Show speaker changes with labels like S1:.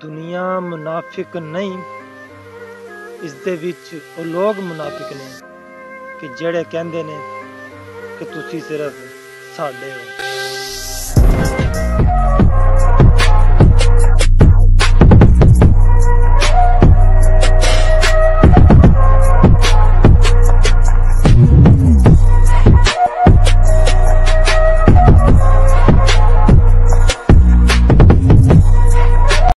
S1: ਦੁਨੀਆ ਮੁਨਾਫਿਕ ਨਹੀਂ। ਇਸ ਦੇ ਵਿੱਚ ਉਹ ਲੋਕ ਮੁਨਾਫਿਕ ਨੇ ਕਿ ਜਿਹੜੇ ਕਹਿੰਦੇ ਨੇ ਕਿ ਤੁਸੀਂ ਸਿਰਫ ਸਾਡੇ ਹੋ।